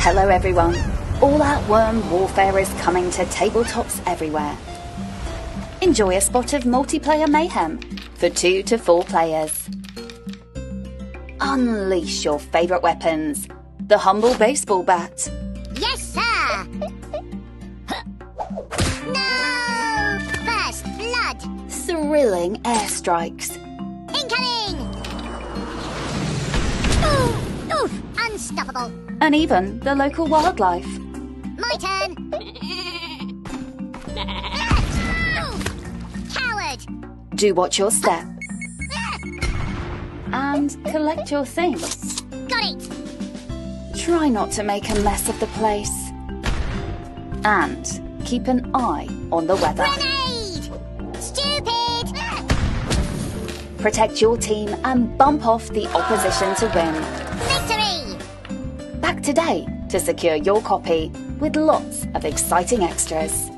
Hello everyone. All Out Worm Warfare is coming to tabletops everywhere. Enjoy a spot of multiplayer mayhem for two to four players. Unleash your favourite weapons. The humble baseball bat. Yes, sir! no! First blood! Thrilling airstrikes. Incoming! Unstoppable! And even the local wildlife. My turn! Coward! Do watch your step. And collect your things. Got it! Try not to make a mess of the place. And keep an eye on the weather. Grenade! Stupid! Protect your team and bump off the opposition to win. Back today to secure your copy with lots of exciting extras.